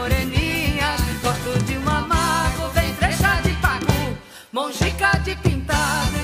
moreninha. Gosto de uma mago, vem frecha de pacu, monjica de pintado.